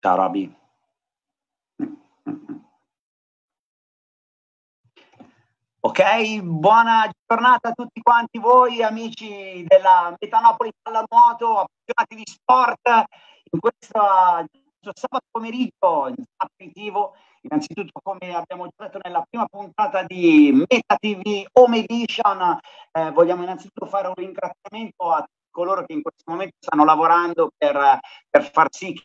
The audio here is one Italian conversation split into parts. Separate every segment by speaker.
Speaker 1: Roby. Ok, buona giornata a tutti quanti voi amici della Metanopoli Pallanuoto, appassionati di sport in questo, questo sabato pomeriggio in aperitivo. Innanzitutto, come abbiamo già detto nella prima puntata di Meta TV Home Edition, eh, vogliamo innanzitutto fare un ringraziamento a coloro che in questo momento stanno lavorando per, per far sì che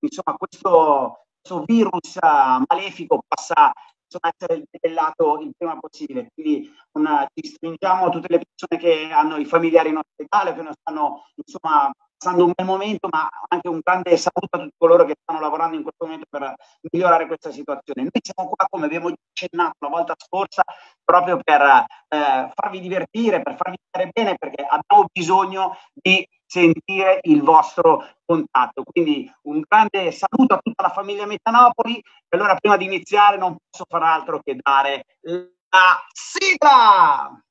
Speaker 1: insomma, questo, questo virus uh, malefico possa insomma, essere debellato il prima possibile. Quindi una, ci stringiamo a tutte le persone che hanno i familiari in ospedale, che non stanno insomma, passando un bel momento, ma anche un grande saluto a tutti coloro che stanno lavorando in questo momento per migliorare questa situazione. Noi siamo qua, come abbiamo accennato la volta scorsa, proprio per eh, farvi divertire, per farvi stare bene, perché abbiamo bisogno di sentire il vostro contatto. Quindi un grande saluto a tutta la famiglia Metanopoli. E allora, prima di iniziare, non posso far altro che dare la sigla!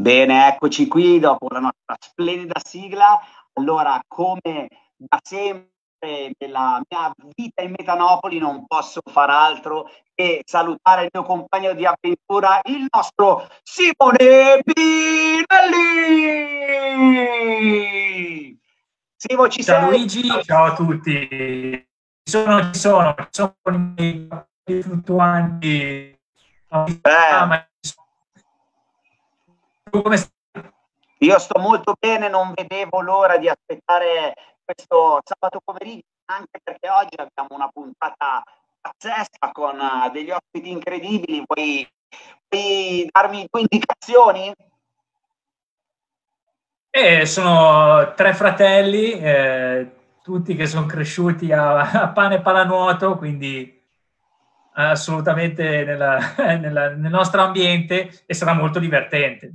Speaker 1: Bene, eccoci qui dopo la nostra splendida sigla. Allora, come da sempre nella mia vita in Metanopoli non posso far altro che salutare il mio compagno di avventura, il nostro Simone Binelli!
Speaker 2: Simo, ci ciao sei? Luigi, ciao a tutti. Ci sono, ci sono, ci sono i fluttuanti. Eh.
Speaker 1: Come stai? Io sto molto bene, non vedevo l'ora di aspettare questo sabato pomeriggio, anche perché oggi abbiamo una puntata pazzesca con uh, degli ospiti incredibili. Vuoi, vuoi darmi due indicazioni?
Speaker 2: Eh, sono tre fratelli, eh, tutti che sono cresciuti a, a pane e pallanuoto, quindi assolutamente nella, nella, nel nostro ambiente e sarà molto divertente.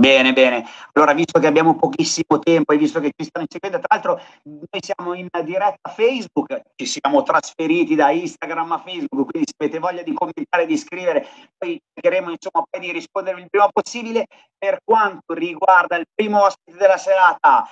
Speaker 1: Bene, bene. Allora, visto che abbiamo pochissimo tempo e visto che ci stanno seguendo, tra l'altro noi siamo in diretta Facebook, ci siamo trasferiti da Instagram a Facebook, quindi se avete voglia di commentare, di scrivere, poi cercheremo insomma poi di rispondere il prima possibile. Per quanto riguarda il primo ospite della serata,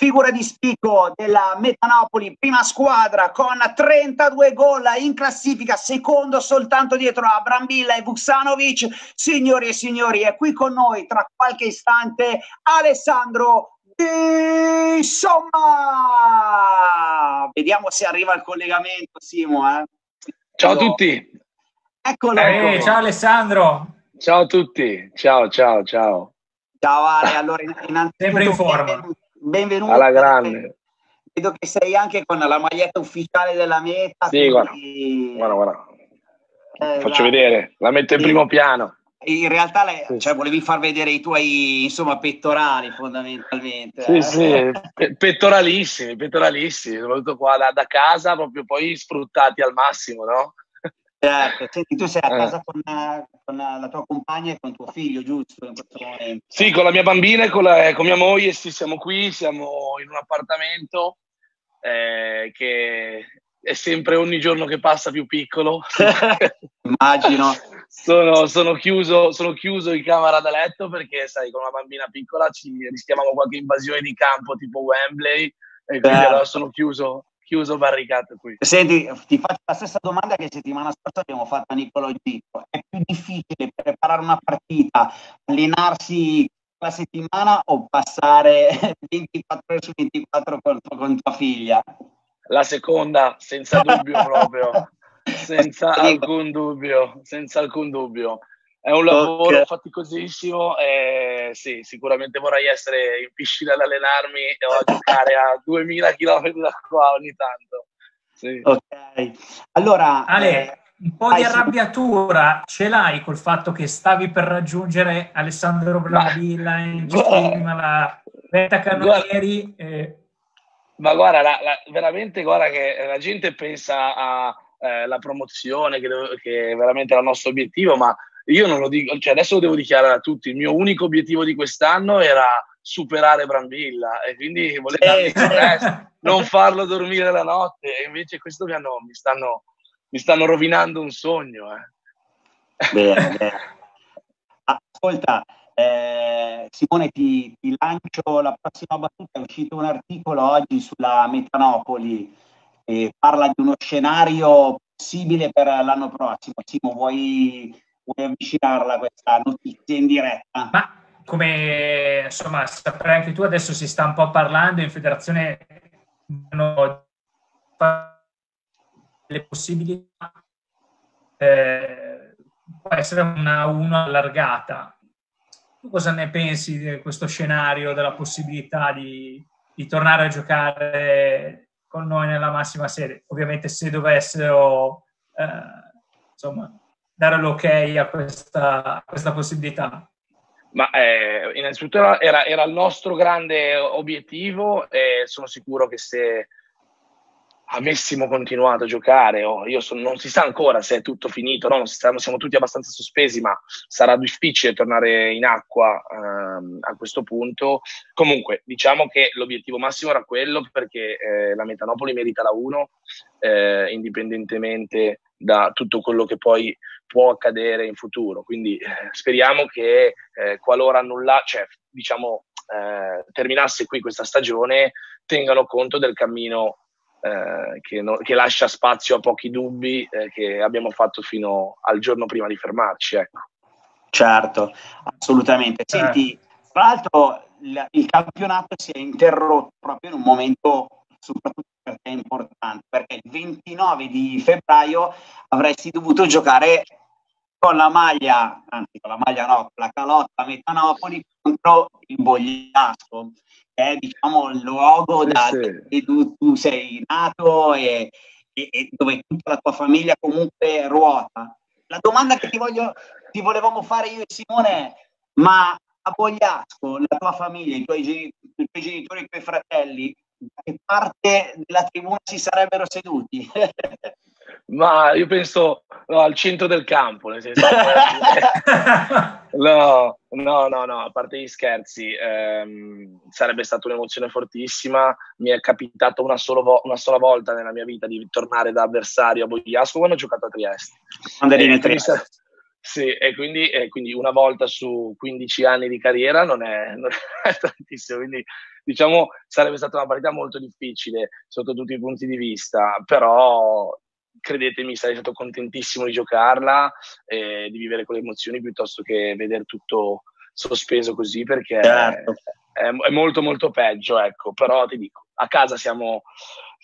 Speaker 1: figura di spicco della Metanopoli, prima squadra con 32 gol in classifica, secondo soltanto dietro a Brambilla e Vuksanovic. Signori e signori, è qui con noi tra qualche istante Alessandro Insomma, vediamo se arriva il collegamento, Simo. Eh.
Speaker 3: Ciao a tutti.
Speaker 2: Eccolo. Eh, ciao Alessandro.
Speaker 3: Ciao a tutti. Ciao, ciao, ciao.
Speaker 1: Ciao Ale, allora innanzitutto
Speaker 2: sempre in forma
Speaker 1: benvenuto.
Speaker 3: Alla grande.
Speaker 1: Vedo che sei anche con la maglietta ufficiale della meta.
Speaker 3: Sì, quindi... guarda, guarda, guarda. Eh, Faccio la... vedere, la metto in sì. primo piano.
Speaker 1: In realtà le, cioè, volevi far vedere i tuoi insomma, pettorali fondamentalmente.
Speaker 3: Sì, eh. sì, Pe- pettoralissimi, pettoralissimi, soprattutto qua da, da casa, proprio poi sfruttati al massimo, no?
Speaker 1: Certo, senti, tu sei a eh. casa con, con, la tua compagna e con tuo figlio, giusto? In questo momento.
Speaker 3: Sì, con la mia bambina e con, la, con mia moglie, sì, siamo qui, siamo in un appartamento eh, che è sempre ogni giorno che passa più piccolo.
Speaker 1: Immagino.
Speaker 3: sono, sono, chiuso, sono chiuso in camera da letto perché, sai, con una bambina piccola ci rischiamo qualche invasione di campo tipo Wembley e quindi certo. allora sono chiuso chiuso barricato qui.
Speaker 1: Senti, ti faccio la stessa domanda che settimana scorsa abbiamo fatto a Niccolò Gitto. È più difficile preparare una partita, allenarsi la settimana o passare 24 ore su 24 con, con tua figlia?
Speaker 3: La seconda, senza dubbio proprio. senza alcun dubbio, senza alcun dubbio. È un lavoro okay. faticosissimo e sì, sicuramente vorrei essere in piscina ad allenarmi e a giocare a 2000 km da qua ogni tanto. Sì.
Speaker 1: Ok, allora...
Speaker 2: Ale, eh, un po' di arrabbiatura ce l'hai col fatto che stavi per raggiungere Alessandro Bravilla in cima la Vetta Cannonieri?
Speaker 3: E... Ma guarda, la, la, veramente guarda che la gente pensa a eh, promozione, che, che, è veramente il nostro obiettivo, ma io non lo dico, cioè adesso lo devo dichiarare a tutti, il mio unico obiettivo di quest'anno era superare Brambilla e quindi volevo eh. non farlo dormire la notte e invece questo mi, hanno, mi, stanno, mi stanno rovinando un sogno. Eh.
Speaker 1: Bene, bene. Ascolta, eh, Simone, ti, ti, lancio la prossima battuta. È uscito un articolo oggi sulla Metanopoli e parla di uno scenario possibile per l'anno prossimo. Simo, vuoi, vuoi avvicinarla questa notizia in diretta?
Speaker 2: Ma come insomma saprai anche tu, adesso si sta un po' parlando in federazione le possibilità eh, può essere una 1 allargata. Tu cosa ne pensi di questo scenario, della possibilità di, di tornare a giocare con noi nella massima serie? Ovviamente se dovessero eh, insomma, dare l'ok a questa, a questa possibilità.
Speaker 3: Ma eh, innanzitutto era, era, il nostro grande obiettivo e sono sicuro che se avessimo continuato a giocare, oh, io so, non si sa ancora se è tutto finito, no? siamo, siamo, tutti abbastanza sospesi, ma sarà difficile tornare in acqua ehm, a questo punto. Comunque, diciamo che l'obiettivo massimo era quello perché eh, la Metanopoli merita la 1, eh, indipendentemente da tutto quello che poi può accadere in futuro. Quindi eh, speriamo che eh, qualora nulla, cioè, diciamo, eh, terminasse qui questa stagione, tengano conto del cammino eh, che, no, che, lascia spazio a pochi dubbi eh, che abbiamo fatto fino al giorno prima di fermarci. Ecco.
Speaker 1: Certo, assolutamente. Senti, tra l'altro il, il campionato si è interrotto proprio in un momento soprattutto perché è importante, perché il 29 di febbraio avresti dovuto giocare con la maglia, anzi con la maglia no, con la calotta Metanopoli contro il Bogliasco, che è diciamo il luogo da sì. tu, tu, sei nato e, e, e, dove tutta la tua famiglia comunque ruota. La domanda che ti, voglio, ti volevamo fare io e Simone è, ma a Bogliasco, la tua famiglia, i tuoi, i tuoi genitori, i tuoi fratelli, da che parte della tribuna si sarebbero seduti?
Speaker 3: Ma io penso no, al centro del campo, nel senso, no, no, no, no, a parte gli scherzi, ehm, sarebbe stata un'emozione fortissima. Mi è capitato una, vo- una, sola volta nella mia vita di tornare da avversario a Bogliasco quando ho giocato a Trieste.
Speaker 1: Quando eri in Trieste.
Speaker 3: Sì, e quindi, e quindi, una volta su 15 anni di carriera non è, non è tantissimo, quindi diciamo sarebbe stata una partita molto difficile sotto tutti i punti di vista, però credetemi sarei stato contentissimo di giocarla e di vivere quelle emozioni piuttosto che vedere tutto sospeso così perché certo. è, è, molto molto peggio, ecco, però ti dico, a casa siamo,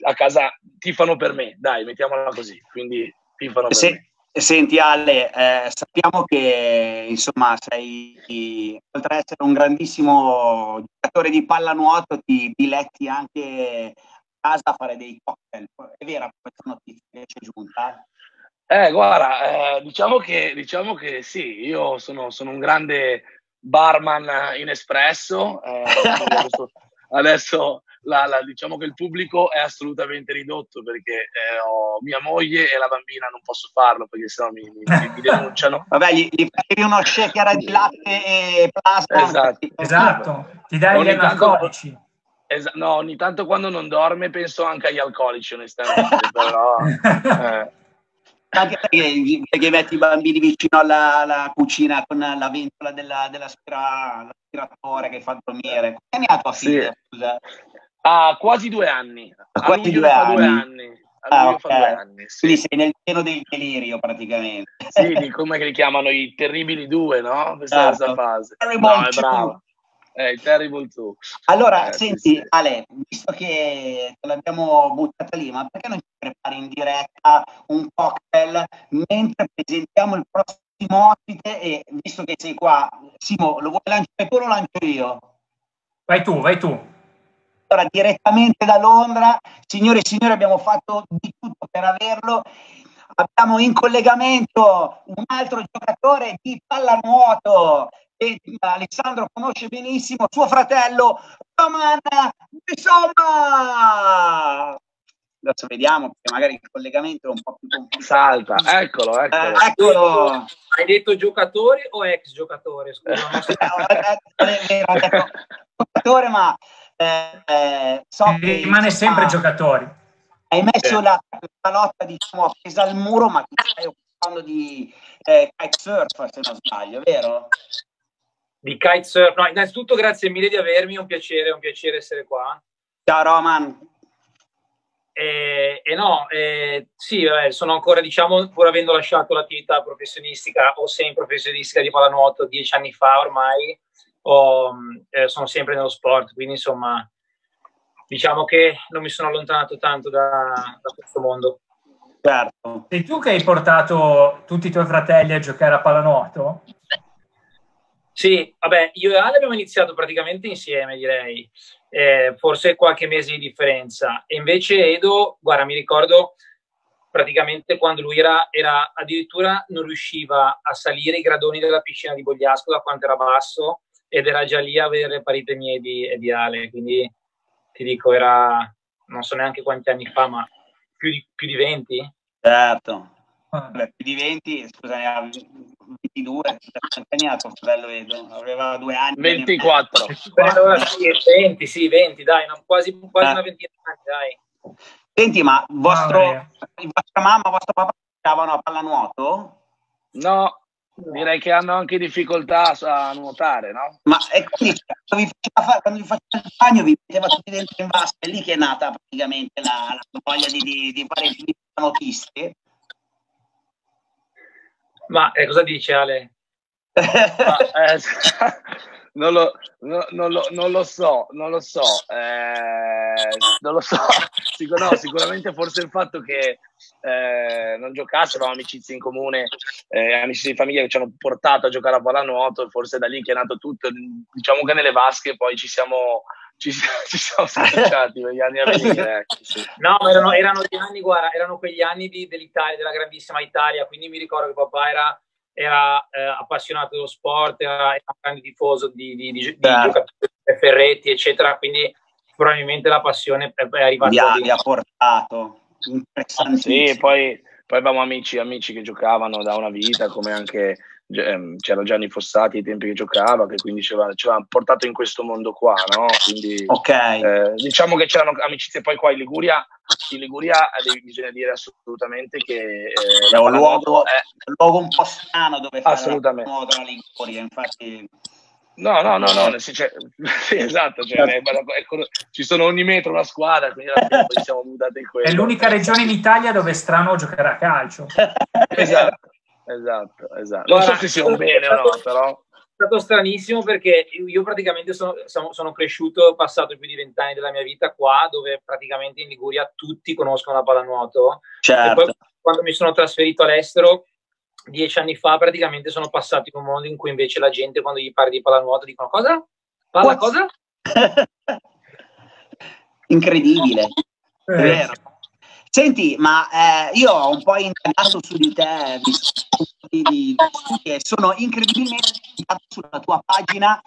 Speaker 3: a casa tifano per me, dai, mettiamola così, quindi tifano per
Speaker 1: Se,
Speaker 3: me.
Speaker 1: Senti Ale, eh, sappiamo che insomma sei, oltre ad essere un grandissimo giocatore di pallanuoto, ti diletti anche casa a fare dei cocktail. È vera questa notizia che ci è giunta?
Speaker 3: Eh, guarda, eh, diciamo, che, diciamo che sì, io sono, sono un grande barman in espresso. Eh, adesso, adesso la, la, diciamo che il pubblico è assolutamente ridotto perché eh, ho mia moglie e la bambina non posso farlo perché sennò mi, mi, mi denunciano.
Speaker 1: Vabbè, gli, gli prendi uno shaker di latte e plasma.
Speaker 2: Esatto, esatto. ti dai gli alcolici.
Speaker 3: Es- no, ogni tanto quando non dorme penso anche agli alcolici, onestamente, però... Eh.
Speaker 1: Anche perché, perché, metti i bambini vicino alla, alla cucina con la ventola della, dell'aspiratore che fa dormire. Quanti anni ha tua figlia? Sì.
Speaker 3: Ha quasi due anni.
Speaker 1: A quasi due anni. due anni. Ah, okay. anni sì. Quindi sei nel pieno del delirio praticamente.
Speaker 3: Sì, di come li chiamano i terribili due, no? Questa certo. fase. No, è brava. Eh, il Terrible 2.
Speaker 1: Allora, eh, senti, sì, sì. Ale, visto che te l'abbiamo buttata lì, ma perché non ci prepari in diretta un cocktail mentre presentiamo il prossimo ospite e visto che sei qua, Simo, lo vuoi lanciare tu o lo lancio io?
Speaker 2: Vai tu, vai tu.
Speaker 1: Allora, direttamente da Londra, signore e signori, abbiamo fatto di tutto per averlo. Abbiamo in collegamento un altro giocatore di pallanuoto che Alessandro conosce benissimo, suo fratello Roman Insomma! adesso vediamo perché magari il collegamento è un po' più complicato.
Speaker 3: Salta, eccolo, eccolo.
Speaker 1: Eh, eccolo.
Speaker 4: Hai detto giocatore o ex giocatore? Scusa, non so.
Speaker 1: Eh, ho detto giocatore, ma eh, eh, so che
Speaker 4: rimane sempre ah, giocatori.
Speaker 1: Hai messo la, la lotta, diciamo, appesa al muro, ma ti stai occupando di eh, kitesurf, se non sbaglio, vero?
Speaker 4: Di kitesurf. No, innanzitutto grazie mille di avermi, è un piacere, è un piacere essere qua.
Speaker 1: Ciao Roman.
Speaker 4: E, e no, eh, sì, vabbè, sono ancora, diciamo, pur avendo lasciato l'attività professionistica o semi-professionistica di pallanuoto dieci anni fa ormai, ho, eh, sono sempre nello sport, quindi insomma, diciamo che non mi sono allontanato tanto da, da questo mondo.
Speaker 1: Certo.
Speaker 4: Sei tu che hai portato tutti i tuoi fratelli a giocare a pallanuoto? Sì, vabbè, io e Ale abbiamo iniziato praticamente insieme, direi eh, forse qualche mese di differenza. E invece Edo, guarda, mi ricordo praticamente quando lui era, era, addirittura non riusciva a salire i gradoni della piscina di Bogliasco da quanto era basso ed era già lì a vedere le parite mie di, di Ale. Quindi ti dico, era non so neanche quanti anni fa, ma più di, più di 20?
Speaker 1: Certo. Più di 20, scusa, 22, anni ha tuo fratello Edo? Aveva due anni.
Speaker 3: 24.
Speaker 4: 24. Sì, 20, sì, 20, dai, no, quasi, quasi eh. una ventina di anni, dai.
Speaker 1: Senti, ma vostro, ah, vostra mamma, vostro papà giocavano a pallanuoto?
Speaker 3: No, direi che hanno anche difficoltà a nuotare, no?
Speaker 1: Ma è quindi quando vi faceva, quando vi faceva il bagno vi metteva tutti dentro in vasca, è lì che è nata praticamente la, la voglia di, di, di fare il notiste.
Speaker 4: Ma eh, cosa dice Ale?
Speaker 3: Ma, eh, non, lo, no, non, lo, non, lo, so, non lo so, eh, non lo so. Sicur- no, sicuramente forse il fatto che eh, non giocasse, avevamo amicizie in comune, eh, amici di famiglia che ci hanno portato a giocare a pallanuoto, forse da lì che è nato tutto. Diciamo che nelle vasche poi ci siamo ci, ci siamo scacciati quegli anni a venire. Ecco, sì.
Speaker 4: No, ma erano, erano, gli anni, guarda, erano quegli anni di, dell'Italia, della grandissima Italia, quindi mi ricordo che papà era, era eh, appassionato dello sport, era, era, un grande tifoso di, di, di, di giocatori, Ferretti, eccetera, quindi probabilmente la passione è, è arrivata.
Speaker 1: Vi ha, vi ha portato.
Speaker 3: Sì, poi, poi avevamo amici, amici che giocavano da una vita, come anche c'era Gianni Fossati ai tempi che giocava, che quindi ci aveva, ci aveva portato in questo mondo qua, no? Quindi,
Speaker 1: okay.
Speaker 3: eh, diciamo che c'erano amicizie poi qua in Liguria, in Liguria eh, bisogna dire assolutamente che
Speaker 1: eh, è un luogo, è un luogo un po' strano dove fare
Speaker 3: assolutamente.
Speaker 1: la Liguria, infatti
Speaker 3: No, no, no, no, cioè, sì, esatto, cioè, è, è, ci sono ogni metro una squadra, quindi alla fine siamo mutati in quello.
Speaker 4: È l'unica regione in Italia dove è strano giocare a calcio.
Speaker 3: esatto. Esatto, esatto. Non so se sia un bene o no, però.
Speaker 4: È stato stranissimo perché io praticamente sono, sono cresciuto, ho passato più di vent'anni della mia vita qua, dove praticamente in Liguria tutti conoscono la pallanuoto.
Speaker 1: Certo.
Speaker 4: E poi quando mi sono trasferito all'estero, dieci anni fa, praticamente sono passato in un mondo in cui invece la gente, quando gli parli di pallanuoto, dicono cosa? Palla What? cosa?
Speaker 1: Incredibile. Eh. È vero. Senti, ma eh, io ho un po' indagato su di te, di, di, di, sono incredibilmente sulla tua pagina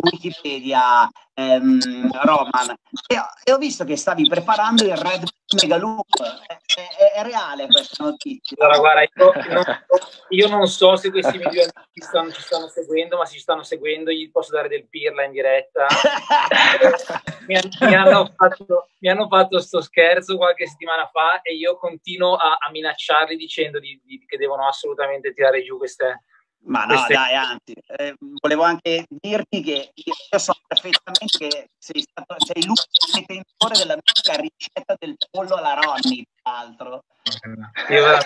Speaker 1: Wikipedia, ehm, Roman, e, e, ho visto che stavi preparando il Red Mega Loop. È, è, è, reale questa notizia?
Speaker 4: Allora, guarda, io, non, io non so se questi video ci stanno, ci stanno, seguendo, ma se ci stanno seguendo gli posso dare del pirla in diretta. mi, mi, hanno fatto, mi hanno fatto sto scherzo qualche settimana fa e io continuo a, a minacciarli dicendo di, di, che devono assolutamente tirare giù queste
Speaker 1: ma no, Queste... dai, anzi, eh, volevo anche dirti che io so perfettamente che sei, stato, sei l'ultimo detentore della mia ricetta del pollo alla Ronny, tra l'altro.
Speaker 4: Io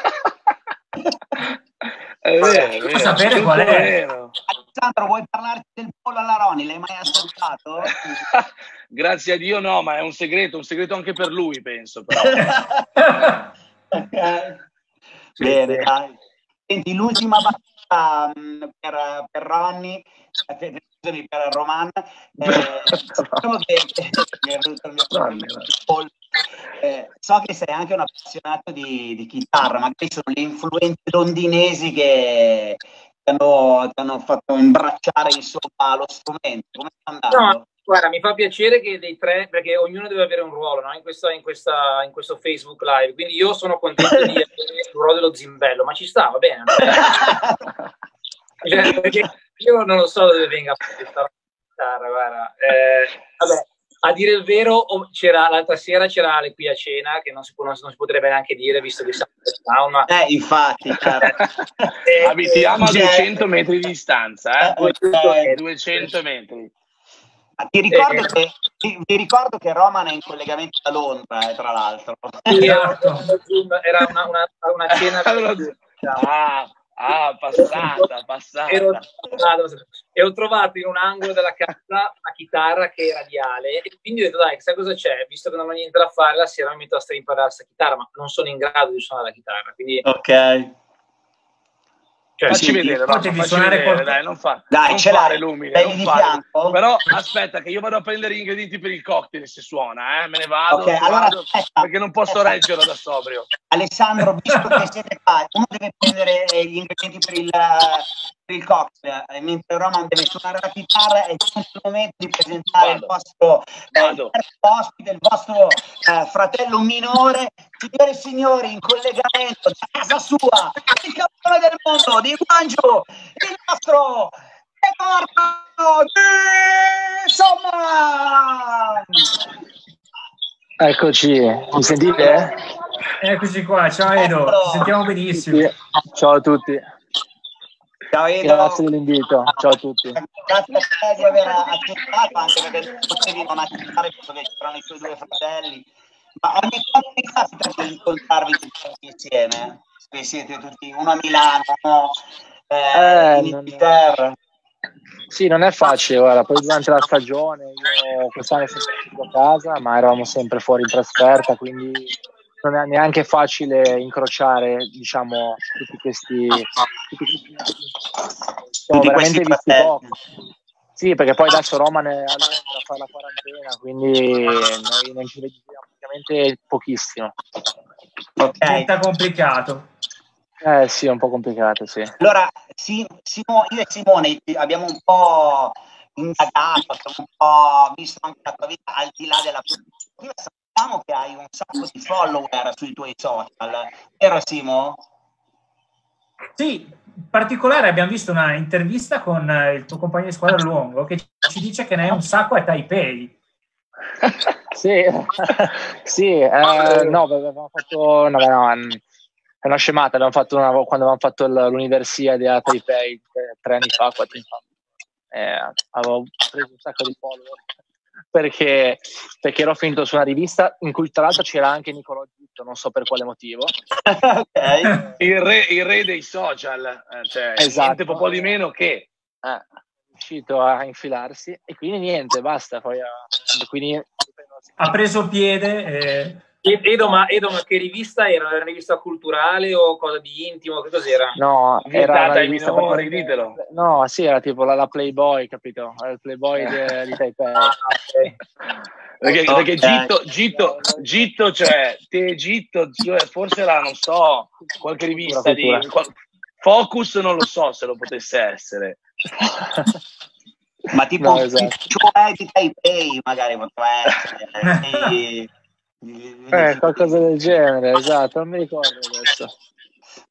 Speaker 3: è vero, è
Speaker 4: sapere qual è.
Speaker 1: Alessandro, vuoi parlarci del pollo alla Ronny? L'hai mai ascoltato?
Speaker 3: Grazie a Dio no, ma è un segreto, un segreto anche per lui, penso. Però.
Speaker 1: okay. Bene, dai. Senti, l'ultima battuta um, per, per Ronny, scusami, per Roman, eh, diciamo che, eh, so che sei anche un appassionato di, di chitarra, magari sono le influenze londinesi che ti hanno, hanno, fatto imbracciare insomma lo strumento. Come sta andando?
Speaker 4: No Guarda, mi fa piacere che dei tre, perché ognuno deve avere un ruolo no? in, questa, in, questa, in, questo Facebook Live, quindi io sono contento di avere il ruolo dello zimbello, ma ci sta, va bene. cioè, perché io non lo so dove venga questa chitarra, guarda. Eh, vabbè, a dire il vero, c'era, l'altra sera c'era Ale qui a cena, che non si, può, non, non si potrebbe neanche dire, visto che siamo in town. Ma...
Speaker 1: Eh, infatti,
Speaker 3: eh, abitiamo a 200 metri di distanza, eh? 200, eh, 200 metri.
Speaker 1: Ti ricordo, eh, che, ti, ti ricordo che Roman è in collegamento da Londra, eh, tra l'altro.
Speaker 4: Esatto. Era una, una, una cena.
Speaker 3: ah, Ah, passata, passata. Ero,
Speaker 4: e ho trovato in un angolo della casa una chitarra che era di Ale e quindi ho detto dai, sai cosa c'è? Visto che non ho niente da fare, la sera mi metto a imparare questa chitarra, ma non sono in grado di suonare la chitarra. Quindi...
Speaker 1: Ok.
Speaker 3: Cioè, facci vedere, no, facci suonare vedere, dai, non, fa,
Speaker 1: dai,
Speaker 3: non
Speaker 1: ce
Speaker 3: fare l'umile, non fare. Però aspetta che io vado a prendere gli ingredienti per il cocktail se suona, eh? me ne vado,
Speaker 1: okay, allora,
Speaker 3: vado perché non posso aspetta. reggerlo da sobrio.
Speaker 1: Alessandro, visto che siete qua, uno deve prendere gli ingredienti per il, per il cocktail, eh, mentre Roman deve suonare la chitarra è giunto il momento di presentare vado. il vostro eh, ospite, il vostro eh, fratello minore, signore e signori, in collegamento da casa sua, il campione del mondo di Guangzhou, il nostro Edoardo di Somma!
Speaker 5: Eccoci, mi sentite?
Speaker 2: Eccoci qua, ciao Edo, ci sentiamo benissimo.
Speaker 5: Ciao a tutti.
Speaker 1: Ciao Edo.
Speaker 5: Grazie dell'invito, ciao a tutti.
Speaker 1: Grazie a te di aver accettato, anche perché potevi non accettare visto che c'erano i tuoi due fratelli. Ma ogni quanto mi capita di incontrarvi tutti insieme? Che siete tutti, uno a Milano, uno eh, eh, in Inghilterra.
Speaker 5: Sì, non è facile, guarda, poi durante la stagione io quest'anno sono sempre a casa, ma eravamo sempre fuori in trasferta, quindi non è neanche facile incrociare, diciamo, tutti questi... Tutti questi,
Speaker 1: tutti veramente visti poco.
Speaker 5: Sì, perché poi adesso Roma è a Londra a fare la quarantena, quindi noi non ci vediamo praticamente pochissimo.
Speaker 2: Ok. Diventa complicato.
Speaker 5: Eh sì, è un po' complicato, sì.
Speaker 1: Allora, Simo, io e Simone abbiamo un po' indagato, abbiamo un po' visto anche la tua vita al di là della tua sappiamo che hai un sacco di follower sui tuoi social, vero Simo?
Speaker 2: Sì, in particolare abbiamo visto una intervista con eh, il tuo compagno di squadra Luongo che ci dice che ne hai un sacco a Taipei.
Speaker 5: sì, sì eh, no, avevamo fatto, no, no, è una scemata, abbiamo fatto una, quando avevamo fatto l'università di Taipei tre anni fa, quattro anni fa. Eh, avevo preso un sacco di follower perché, perché, ero finito su una rivista in cui tra l'altro c'era anche Nicolò Gitto, non so per quale motivo.
Speaker 3: okay. il, re, il, re, dei social, eh, cioè esatto. niente po' di meno che...
Speaker 5: Eh, è riuscito a infilarsi e quindi niente, basta. Poi, uh, quindi...
Speaker 2: ha preso piede e
Speaker 4: Edo ma, Edo, ma che rivista era? Una rivista culturale o cosa di intimo? Che cos'era?
Speaker 5: No, era una
Speaker 3: rivista minori, ditelo.
Speaker 5: No, sì, era tipo la, la Playboy, capito? Il Playboy di, di Taipei. Ah, okay.
Speaker 3: Perché, perché Gitto, Gitto, Gitto, cioè, te Gitto, cioè, forse era, non so, qualche rivista di... Focus non lo so se lo potesse essere.
Speaker 1: Ma tipo no, esatto. cioè di Taipei magari potrebbe essere.
Speaker 5: Eh, qualcosa del genere, esatto, non mi ricordo adesso.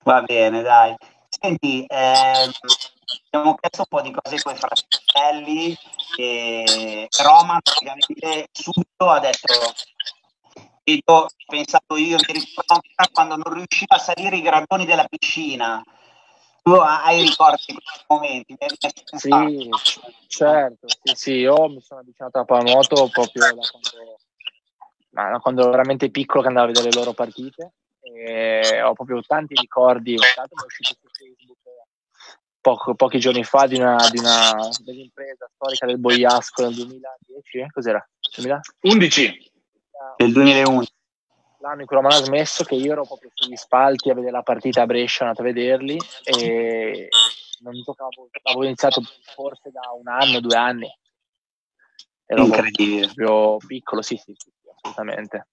Speaker 1: Va bene, dai. Senti, eh, abbiamo chiesto un po' di cose con i fratelli e Roma praticamente subito ha detto ho pensato io mi ricordo quando non riusciva a salire i gradoni della piscina. Tu hai ricordi di questi momenti
Speaker 5: sì certo sì, sì io mi sono avvicinato a Panuoto proprio da quando ma quando ero veramente piccolo che andavo a vedere le loro partite e ho proprio tanti ricordi, tanto mi è uscito poco, pochi giorni fa di una, di una dell'impresa storica del Boiasco nel 2010, eh? cos'era?
Speaker 3: 2011?
Speaker 1: Del 2011.
Speaker 5: L'anno in cui Romano ha smesso che io ero proprio sugli spalti a vedere la partita a Brescia, andato a vederli e non toccavo, avevo iniziato forse da un anno, due anni. Ero
Speaker 1: Incredibile.
Speaker 5: Proprio piccolo, sì, sì, sì assolutamente.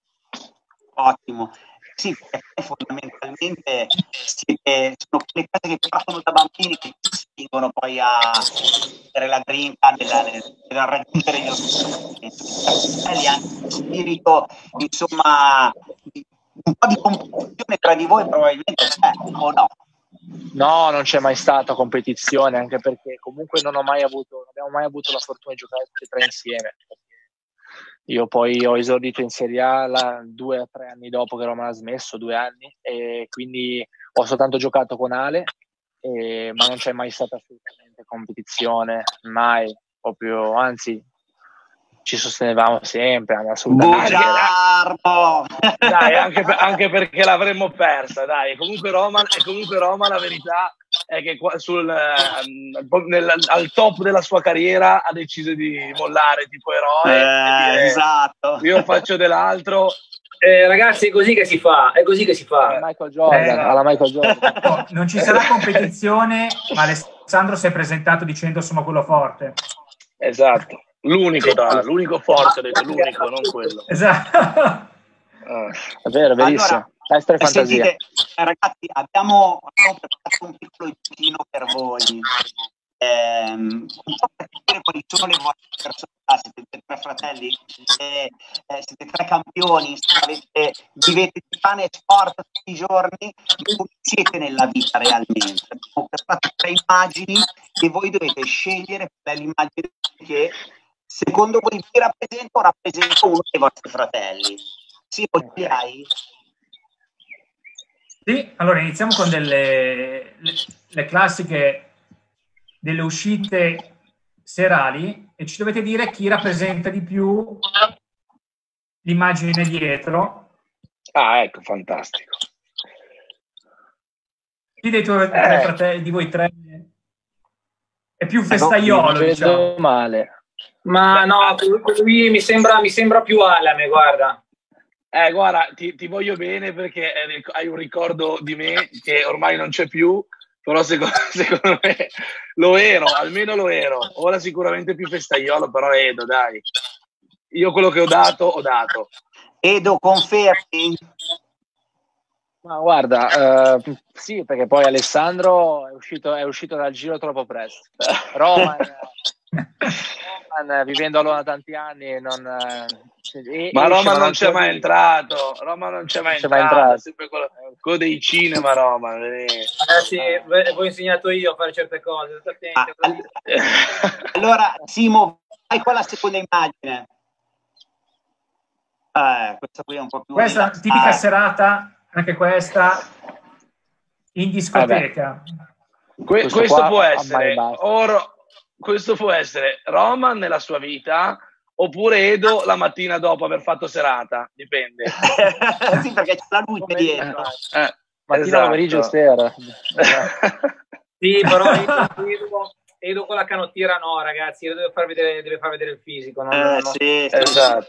Speaker 1: Ottimo. sì, fondamentalmente siete, sono quelle cose che partono da bambini che spingono poi a avere la grinta nel raggiungere gli obiettivi. anche spirito, insomma, un po' di competizione tra di voi probabilmente c'è o no?
Speaker 5: No, non c'è mai stata competizione, anche perché comunque non ho mai avuto, non abbiamo mai avuto la fortuna di giocare tutti e tre insieme. Io poi ho esordito in Serie A la, due o tre anni dopo che Roma ha smesso, due anni, e quindi ho soltanto giocato con Ale, e, ma non c'è mai stata assolutamente competizione, mai, proprio, anzi ci sostenevamo sempre, assolutamente.
Speaker 3: Dai, anche, per, anche, perché l'avremmo persa, dai. Comunque Roma, e comunque Roma la verità è che sul, ehm, nel, al top della sua carriera ha deciso di mollare tipo eroe.
Speaker 1: Eh, dire, esatto.
Speaker 3: Io faccio dell'altro.
Speaker 4: Eh, ragazzi, è così che si fa, è così che si fa.
Speaker 5: Michael Jordan, eh, alla Michael Jordan.
Speaker 2: non ci sarà competizione, ma Alessandro si è presentato dicendo sono quello forte.
Speaker 3: Esatto. L'unico, da, l'unico forte, l'unico, non quello.
Speaker 2: Esatto.
Speaker 5: Ah. È vero, è verissimo. Allora, Testa fantasia. Sentite,
Speaker 1: ragazzi, abbiamo, abbiamo, preparato un piccolo giochino per voi. Eh, un po' per capire quali sono le vostre personalità. Siete tre fratelli, siete, eh, siete tre campioni, avete, vivete di pane e sport tutti i giorni, come siete nella vita realmente. Abbiamo preparato tre immagini e voi dovete scegliere l'immagine che secondo voi vi rappresenta o rappresenta uno dei vostri fratelli? Sì, o ce hai?
Speaker 2: Sì, allora iniziamo con delle le, le classiche delle uscite serali e ci dovete dire chi rappresenta di più l'immagine dietro.
Speaker 3: Ah, ecco, fantastico.
Speaker 2: Chi dei tuoi eh. fratelli, di voi tre, è più festaiolo,
Speaker 5: no,
Speaker 2: diciamo.
Speaker 5: male.
Speaker 4: Ma no, lui mi sembra, mi sembra più Alame, guarda.
Speaker 3: Eh, guarda, ti, ti, voglio bene perché hai un ricordo di me che ormai non c'è più, però secondo, secondo, me lo ero, almeno lo ero. Ora sicuramente più festaiolo, però Edo, dai. Io quello che ho dato, ho dato.
Speaker 1: Edo, confermi?
Speaker 5: Ma guarda, uh, sì, perché poi Alessandro è uscito, è uscito dal giro troppo presto. Roma Roman vivendo a Lona tanti anni non,
Speaker 3: eh, ma Roma non c'è mai entrato Roma non c'è mai, entrato, entrato. sempre quello, quello, dei cinema Roma
Speaker 4: eh, sì, ah. ho insegnato io a fare certe cose
Speaker 1: ah, allora Simo vai con la seconda immagine. Eh, questa qui è un po' più
Speaker 2: questa tipica serata anche questa in discoteca.
Speaker 3: Que- questo, questo può essere oro questo può essere Roman nella sua vita oppure Edo la mattina dopo aver fatto serata, dipende.
Speaker 1: sì, perché c'è la luce dietro.
Speaker 5: Eh, eh, mattina, esatto. pomeriggio, sera.
Speaker 4: sì, però Edo, Edo, con la canottiera no, ragazzi, Edo deve far vedere, deve far vedere il fisico. Non,
Speaker 1: eh, non... Sì, esatto.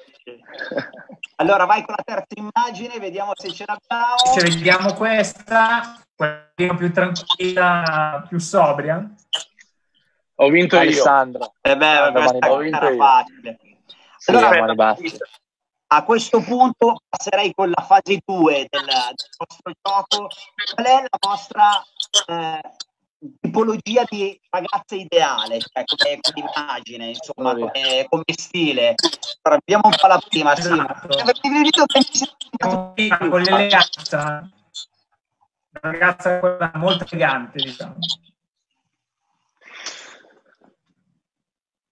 Speaker 1: allora vai con la terza immagine, vediamo se ce l'abbiamo.
Speaker 2: Se vediamo questa, quella più tranquilla, più sobria.
Speaker 3: Ho vinto
Speaker 5: Alessandro.
Speaker 3: io.
Speaker 1: Eh beh, vabbè, ho vinto io. facile. Sì, allora, a questo punto passerei con la fase 2 del, del, vostro gioco. Qual è la vostra eh, tipologia di ragazza ideale? Cioè, come, come immagine, insomma, come, come, stile? Allora, abbiamo un po' la prima, sì.
Speaker 2: Con l'eleganza. Una ragazza molto elegante, diciamo.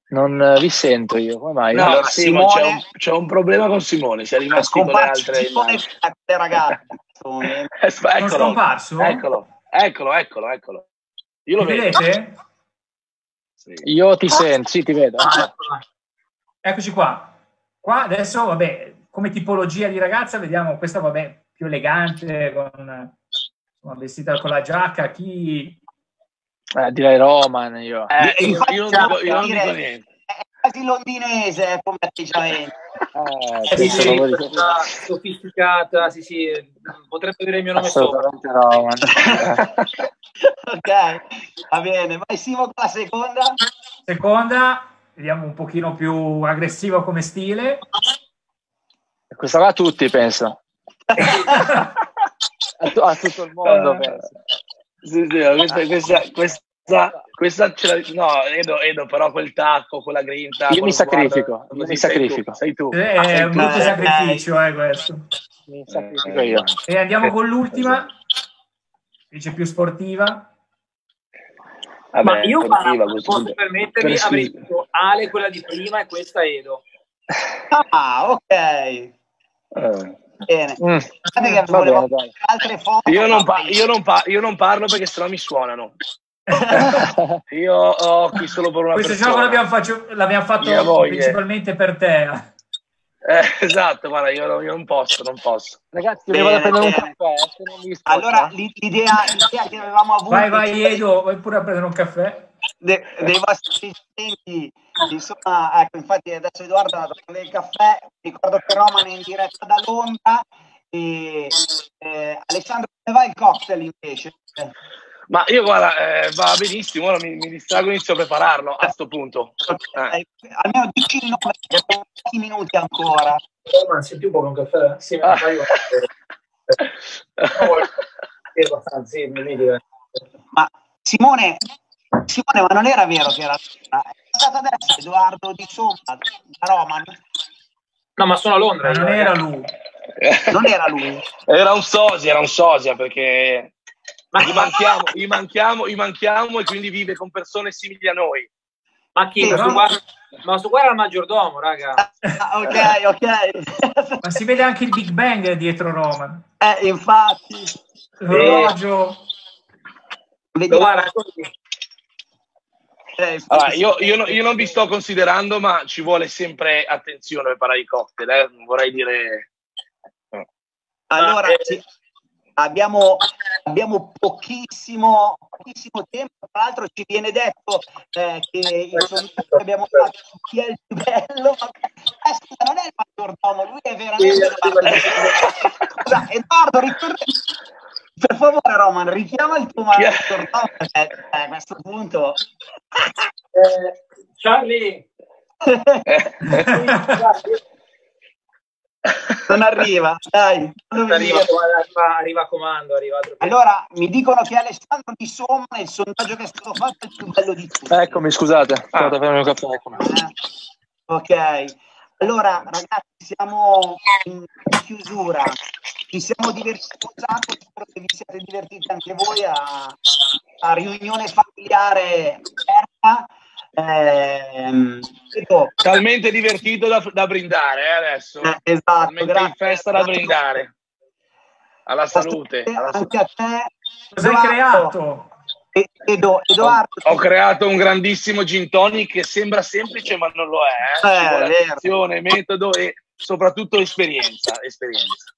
Speaker 5: Non vi sento io, come mai?
Speaker 3: No, allora, Simone... c'è, un, c'è, un, problema con Simone, si è rimasto con le altre
Speaker 1: Simone le ragazze.
Speaker 2: eccolo, scomparso?
Speaker 3: Eccolo, eccolo, eccolo, eccolo.
Speaker 2: Io lo vedo. vedete?
Speaker 5: Sì. Io ti sento, sì, ti vedo. Ah,
Speaker 2: eccoci qua. Qua adesso, vabbè, come tipologia di ragazza, vediamo questa, vabbè, più elegante, con, insomma, vestita con la giacca, chi
Speaker 5: eh, direi Roman io.
Speaker 3: Eh, io, io, non dico, io non dico niente.
Speaker 1: È quasi londinese come atteggiamento.
Speaker 4: Eh, sì, sì, sofisticata, sì, sì, potrebbe dire il mio nome sopra.
Speaker 5: Roman.
Speaker 1: ok, va bene. Vai Simo con la seconda.
Speaker 2: Seconda, vediamo un pochino più aggressivo come stile.
Speaker 5: Questa va a tutti, penso. a, a tutto il mondo,
Speaker 3: Eh,
Speaker 5: penso.
Speaker 3: Sì, sì, questa, questa, questa, questa ce la- no, Edo, Edo, però quel tacco, quella grinta.
Speaker 5: Io mi sacrifico,
Speaker 3: così
Speaker 5: io
Speaker 3: sei
Speaker 5: mi
Speaker 3: tu,
Speaker 5: sacrifico.
Speaker 3: Sei tu.
Speaker 2: Eh, È un brutto
Speaker 1: Eh,
Speaker 2: sacrificio, eh, questo.
Speaker 5: Mi sacrifico io.
Speaker 2: E andiamo con l'ultima, dice più sportiva.
Speaker 3: Vabbè,
Speaker 4: Ma io
Speaker 3: sportiva,
Speaker 4: guarda, posso
Speaker 3: punto.
Speaker 4: permettermi,
Speaker 3: Per
Speaker 4: avrei detto Ale quella di prima e questa Edo.
Speaker 1: Ah, ok.
Speaker 3: Eh.
Speaker 1: Bene.
Speaker 5: Mm, bene,
Speaker 1: altre foto.
Speaker 3: Io, non pa- io, non pa- io non parlo perché sennò mi suonano. Io ho occhi solo per una
Speaker 2: Questo
Speaker 3: persona.
Speaker 2: gioco l'abbiamo, faccio- l'abbiamo fatto principalmente per te.
Speaker 3: Eh, esatto, guarda, io, io non posso, non posso.
Speaker 5: Ragazzi,
Speaker 1: Bene,
Speaker 5: io vado a prendere un
Speaker 1: bene.
Speaker 5: caffè, se non mi scoccia.
Speaker 1: Allora, l'i- l'idea, l'idea che avevamo avuto
Speaker 2: Vai, vai, Edo, vai pure a prendere un caffè.
Speaker 1: de- dei vostri assistenti, insomma, ecco, infatti adesso Edoardo è andato a prendere il caffè, ricordo che Roman è in diretta da Londra e eh, Alessandro come va il cocktail invece?
Speaker 3: Ma io guarda, eh, va benissimo, ora mi, mi distrago e inizio a prepararlo a sto punto.
Speaker 1: Eh, almeno dici il nome, perché abbiamo pochi minuti ancora.
Speaker 4: Oh, ma senti un po' un caffè? Sì, ma
Speaker 3: Ah.
Speaker 4: eh.
Speaker 1: Ma Simone, Simone, ma non era vero che era è stato adesso Edoardo di Somma da Roman?
Speaker 4: No, ma sono a Londra. Io,
Speaker 2: non era
Speaker 4: ragazzi.
Speaker 2: lui.
Speaker 1: Non era lui?
Speaker 3: Era un sosia, era un sosia perché
Speaker 4: Ma,
Speaker 3: gli manchiamo, gli manchiamo, gli manchiamo e quindi vive con persone simili a noi.
Speaker 4: ma chi? Ma guarda, ma su guarda il maggiordomo, raga.
Speaker 1: Ah, ok, ok.
Speaker 2: Ma si vede anche il Big Bang dietro Roma.
Speaker 1: eh, infatti,
Speaker 2: L'orologio.
Speaker 1: vediamo.
Speaker 4: Guarda, così.
Speaker 1: eh, infatti,
Speaker 3: Allora, io, io no- io non vi sto considerando, ma ci vuole sempre attenzione per parlare di cocktail, eh. Non vorrei dire...
Speaker 1: Allora,
Speaker 4: eh,
Speaker 1: sì, abbiamo, abbiamo pochissimo, pochissimo tempo. Tra l'altro, ci viene detto eh, che il sondaggio che abbiamo fatto su chi è il più bello. Eh, scusa, non è il maggiordomo, lui è veramente. Scusa, Edoardo, ritorna. Per favore, Roman, richiama il tuo maggiordomo perché eh, a questo punto.
Speaker 4: Eh, Charlie,
Speaker 1: non arriva, dai. non
Speaker 4: arriva,
Speaker 1: arriva.
Speaker 4: arriva, a comando, arriva
Speaker 1: Allora, mi dicono che Alessandro di Somma, il sondaggio che è stato fatto, è il più bello di tutti.
Speaker 5: Eccomi, scusate,
Speaker 3: Ah.
Speaker 5: facendo il caffè. Eccomi.
Speaker 1: Eh, Ok, allora ragazzi siamo in chiusura, ci siamo divertiti spero che vi siate divertiti anche voi a, a riunione familiare aperta. Ehm, ecco,
Speaker 3: Talmente divertito da, da brindare, eh, adesso.
Speaker 1: eh, esatto,
Speaker 3: Talmente
Speaker 1: grazie.
Speaker 3: in festa da brindare. Alla salute. alla salute.
Speaker 1: Anche a te.
Speaker 2: Cosa hai creato?
Speaker 1: Edo- Edoardo,
Speaker 3: Ho creato un grandissimo gin tonic che sembra semplice, ma non lo è. Eh.
Speaker 1: Eh,
Speaker 3: attenzione, metodo e soprattutto esperienza. esperienza.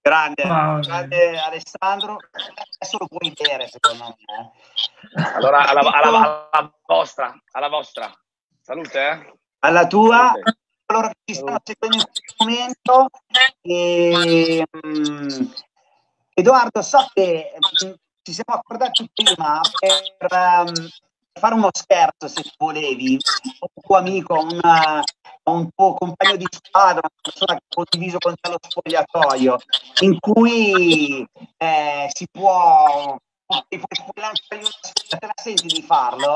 Speaker 1: grande,
Speaker 2: mia.
Speaker 1: grande Alessandro, adesso lo puoi bere secondo me. eh.
Speaker 3: Allora, alla, alla- alla vostra, alla vostra. Salute, eh?
Speaker 1: alla tua,
Speaker 3: Salute.
Speaker 1: coloro che ci stanno seguendo in questo momento. E, mm, Edoardo, so che mm, ci siamo accordati prima per ehm, fare uno scherzo, se volevi, un tuo amico, a un, a un tuo compagno di squadra, una persona che ha condiviso con te lo spogliatoio, in cui eh, si può... Ti puoi lanciare una sfida, te la senti di farlo?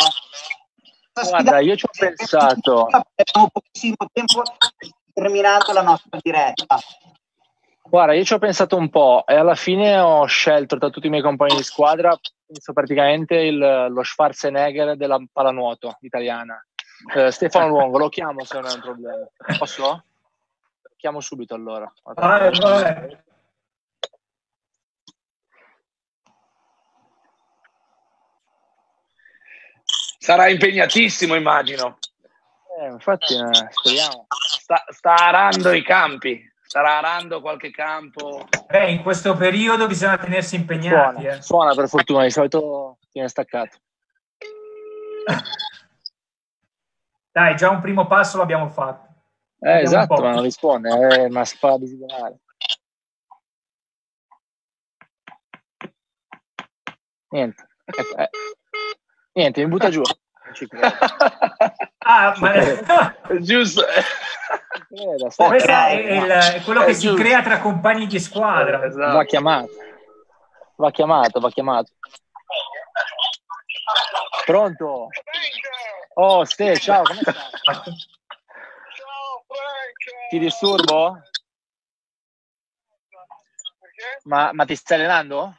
Speaker 5: Guarda, io ci ho pensato.
Speaker 1: Abbiamo pochissimo tempo terminato la nostra diretta.
Speaker 5: Guarda, io ci ho pensato un po' e alla fine ho scelto tra tutti i miei compagni di squadra, penso praticamente il- lo Schwarzenegger della pallanuoto italiana. Eh, Stefano Luongo, lo chiamo se non è un problema. Posso? Chiamo subito allora.
Speaker 2: Vai, vai.
Speaker 3: Sarà impegnatissimo, immagino.
Speaker 5: Eh, infatti, eh, speriamo.
Speaker 3: Sta, sta arando i campi. Starà arando qualche campo.
Speaker 2: Eh, in questo periodo bisogna tenersi impegnati.
Speaker 5: Suona,
Speaker 2: eh.
Speaker 5: suona per fortuna, di solito viene staccato.
Speaker 2: Dai, già un primo passo l'abbiamo fatto.
Speaker 5: Eh, esatto, ma non risponde, è una spada disciplinare. Niente. Eh, eh. Niente, mi butta giù.
Speaker 2: Ah, ma
Speaker 3: Giusto.
Speaker 5: Sta-
Speaker 2: questo è, il- è quello che
Speaker 3: È
Speaker 2: si
Speaker 3: giusto.
Speaker 2: crea tra compagni di squadra.
Speaker 3: Esatto.
Speaker 5: Va chiamato. Va chiamato, va chiamato. Pronto? Oh, Ste, ciao, come stai?
Speaker 6: Ciao Frank!
Speaker 5: Ti disturbo? Ma, ma ti stai allenando?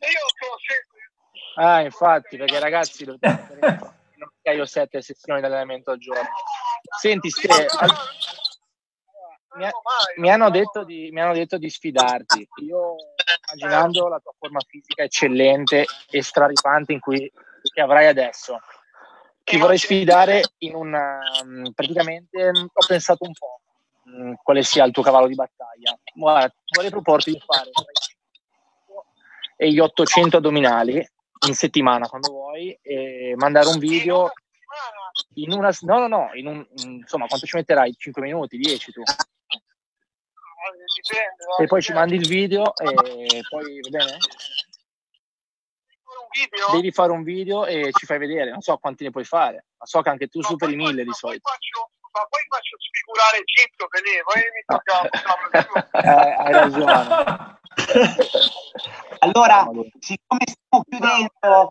Speaker 6: Io sono sempre...
Speaker 5: Ah, infatti, perché ragazzi dovete io ho sette sessioni di allenamento al giorno. Senti, Ste, al- mi, ha- mi hanno detto di, mi hanno detto di sfidarti. Io, immaginando la tua forma fisica eccellente e straripante in cui, che avrai adesso, ti vorrei sfidare in un... um, praticamente mm, ho pensato un po' mm, quale sia il tuo cavallo di battaglia. Guarda, vorrei proporti di fare tra i 500 e gli 800 addominali in settimana quando vuoi e mandare un video in una no no no in un, in- insomma quanto ci metterai 5 minuti 10 tu e poi ci mandi il video e poi va bene
Speaker 6: video?
Speaker 5: devi fare un video e ci fai vedere non so quanti ne puoi fare ma so che anche tu
Speaker 6: No,
Speaker 5: superi
Speaker 6: poi
Speaker 5: mille di
Speaker 6: faccio-
Speaker 5: solito
Speaker 6: faccio, ma poi faccio sfigurare Egitto che lì, poi mi tocca
Speaker 5: Eh, hai ragione
Speaker 1: Allora, siccome stiamo chiudendo,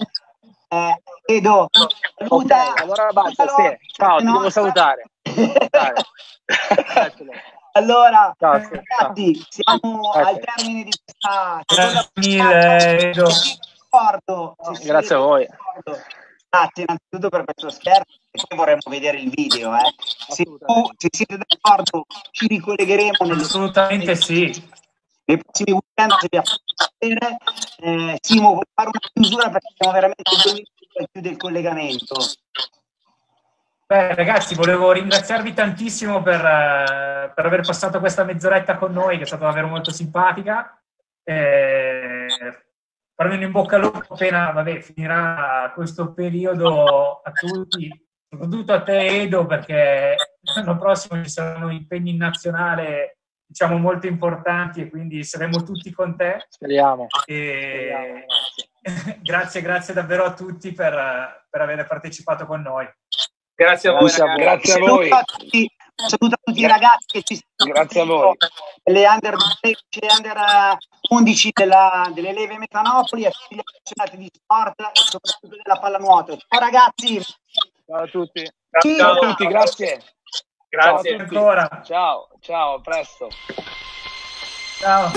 Speaker 1: eh, Edo, saluta.
Speaker 5: ok allora basta. Ste. ciao ti
Speaker 1: No.
Speaker 5: devo salutare.
Speaker 1: Allora,
Speaker 5: Ciao, Ste.
Speaker 1: ragazzi, siamo
Speaker 5: Ok.
Speaker 1: al termine di questa
Speaker 2: Grazie mille, Edo.
Speaker 1: Siete
Speaker 5: Grazie a voi.
Speaker 1: d'accordo, Grazie innanzitutto per questo scherzo e poi vorremmo vedere il video. Eh. Se, tu, se siete d'accordo ci ricollegheremo
Speaker 2: Assolutamente sì.
Speaker 1: nei prossimi weekend se vi piacere. Eh, Simo, vuoi fare una chiusura perché siamo veramente due minuti e chiude il collegamento.
Speaker 2: Beh, ragazzi, volevo ringraziarvi tantissimo per, eh, per aver passato questa mezz'oretta con noi, che è stata davvero molto simpatica. Eh, un in bocca al lupo appena vabbè, finirà questo periodo a tutti, soprattutto a te Edo, perché l'anno prossimo ci saranno impegni in nazionale diciamo molto importanti e quindi saremo tutti con te.
Speaker 5: speriamo
Speaker 2: E
Speaker 5: Speriamo, grazie.
Speaker 2: grazie, davvero a tutti per, per aver partecipato con noi.
Speaker 4: Grazie a voi,
Speaker 5: Grazie a voi.
Speaker 4: ragazzi.
Speaker 3: Grazie a voi.
Speaker 1: Saluto a tutti, saluto a tutti i ragazzi che ci stanno
Speaker 3: Grazie a voi.
Speaker 1: Le under 13 e under 11 della- delle leve Metanopoli e tutti gli appassionati di sport e soprattutto della pallanuoto. Ciao ragazzi!
Speaker 5: ciao a tutti
Speaker 1: Sì,
Speaker 3: Ciao a tutti, grazie.
Speaker 4: Grazie.
Speaker 3: Ciao a.
Speaker 2: Ancora.
Speaker 3: Ciao, ciao, a presto.
Speaker 2: Ciao.